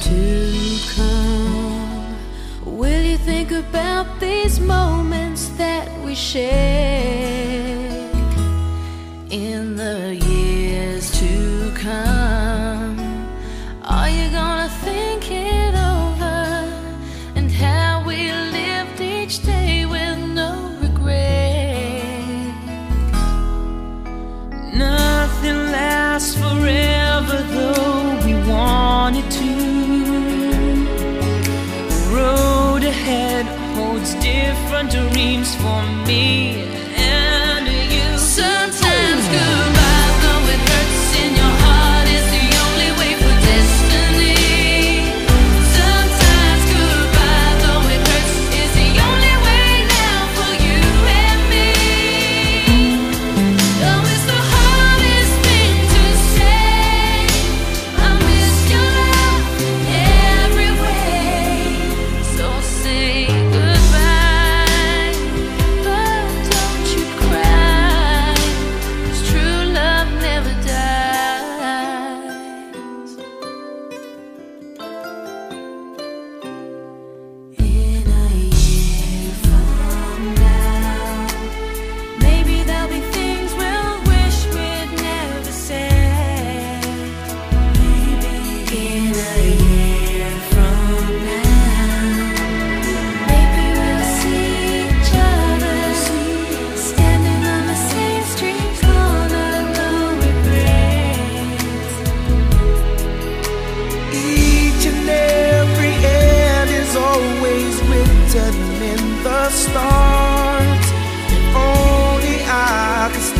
to come. Will you think about these moments? different dreams for me. setting in the stars. If only I could.